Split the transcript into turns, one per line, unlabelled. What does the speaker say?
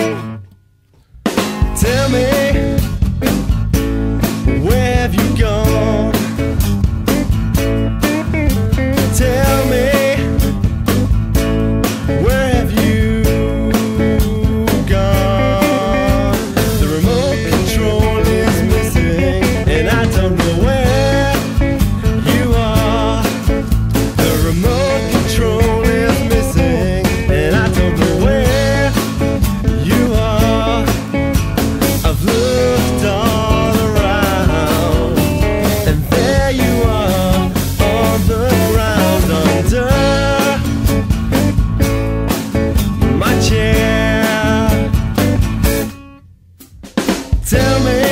Thank you. me